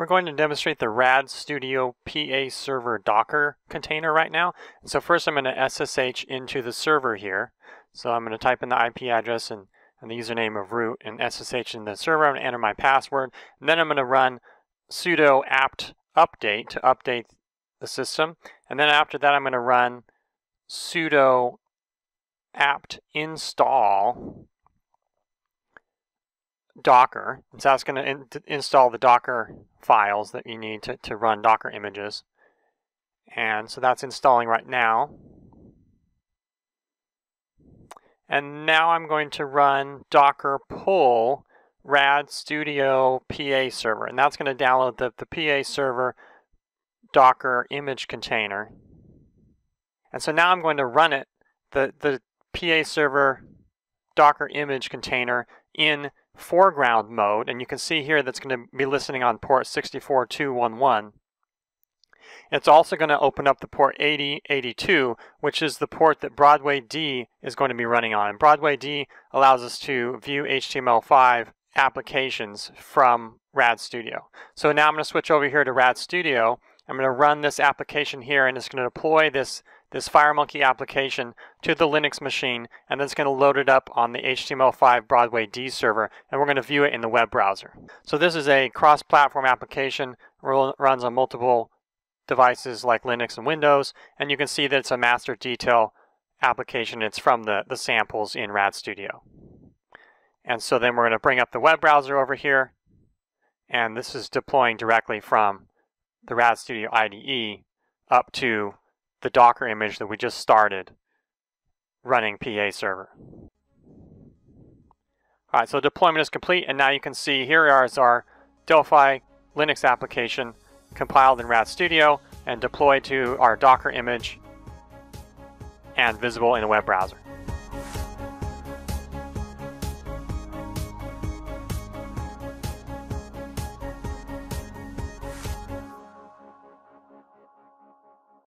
We're going to demonstrate the RAD Studio PA Server Docker container right now. So first I'm going to SSH into the server here. So I'm going to type in the IP address and, and the username of root and SSH in the server. I'm going to enter my password. And then I'm going to run sudo apt update to update the system. And then after that I'm going to run sudo apt install Docker. So that's going to install the Docker files that you need to, to run Docker images. And so that's installing right now. And now I'm going to run docker pull rad studio PA server. And that's going to download the, the PA server Docker image container. And so now I'm going to run it, the, the PA server Docker image container in foreground mode, and you can see here that's going to be listening on port 64211. It's also going to open up the port 8082, which is the port that Broadway D is going to be running on. And Broadway D allows us to view HTML5 applications from RAD Studio. So now I'm going to switch over here to RAD Studio. I'm going to run this application here, and it's going to deploy this this FireMonkey application to the Linux machine, and then it's going to load it up on the HTML5 Broadway D server, and we're going to view it in the web browser. So this is a cross-platform application, runs on multiple devices like Linux and Windows, and you can see that it's a master detail application. It's from the, the samples in RAD Studio. And so then we're going to bring up the web browser over here, and this is deploying directly from the RAD Studio IDE up to the Docker image that we just started running PA server. All right, so deployment is complete, and now you can see here is our Delphi Linux application compiled in RAD Studio and deployed to our Docker image and visible in the web browser.